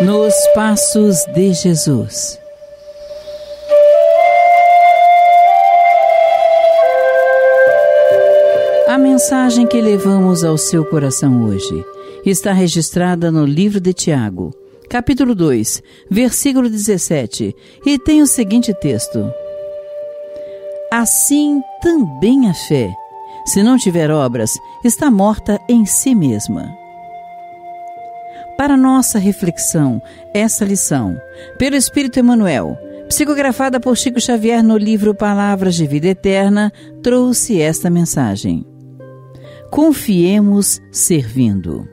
Nos Passos de Jesus. A mensagem que levamos ao seu coração hoje está registrada no livro de Tiago, capítulo 2, versículo 17, e tem o seguinte texto: Assim também a fé, se não tiver obras, está morta em si mesma. Para nossa reflexão, essa lição, pelo Espírito Emmanuel, psicografada por Chico Xavier no livro Palavras de Vida Eterna, trouxe esta mensagem. Confiemos servindo.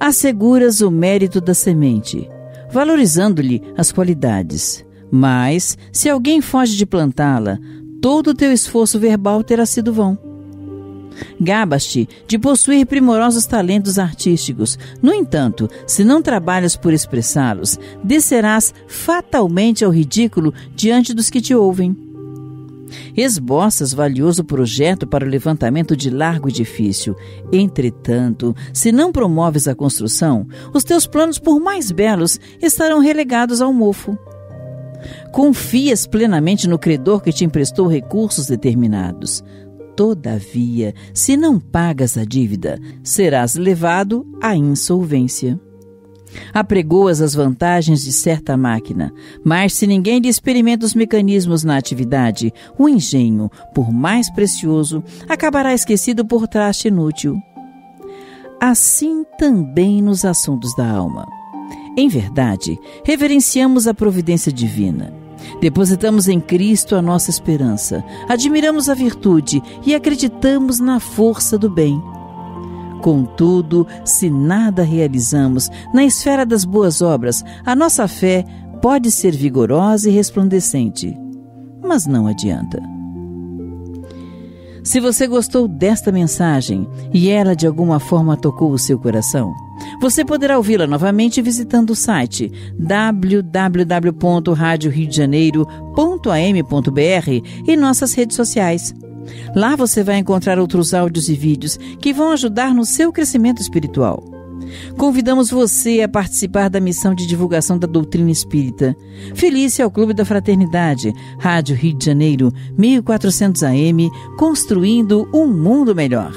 Asseguras o mérito da semente, valorizando-lhe as qualidades. Mas, se alguém foge de plantá-la, todo o teu esforço verbal terá sido vão. Gabas-te de possuir primorosos talentos artísticos. No entanto, se não trabalhas por expressá-los, descerás fatalmente ao ridículo diante dos que te ouvem. Esboças valioso projeto para o levantamento de largo edifício. Entretanto, se não promoves a construção, os teus planos, por mais belos, estarão relegados ao mofo. Confias plenamente no credor que te emprestou recursos determinados. Todavia, se não pagas a dívida, serás levado à insolvência. Apregoas as vantagens de certa máquina, mas se ninguém experimenta os mecanismos na atividade, o engenho, por mais precioso, acabará esquecido por traste inútil. Assim também nos assuntos da alma. Em verdade, reverenciamos a providência divina Depositamos em Cristo a nossa esperança, admiramos a virtude e acreditamos na força do bem. Contudo, se nada realizamos na esfera das boas obras, a nossa fé pode ser vigorosa e resplandecente, mas não adianta. Se você gostou desta mensagem e ela de alguma forma tocou o seu coração, você poderá ouvi-la novamente visitando o site www.radioriodejaneiro.am.br e nossas redes sociais. Lá você vai encontrar outros áudios e vídeos que vão ajudar no seu crescimento espiritual. Convidamos você a participar da missão de divulgação da doutrina espírita. Felícia ao Clube da Fraternidade, Rádio Rio de Janeiro, 1400 AM, construindo um mundo melhor.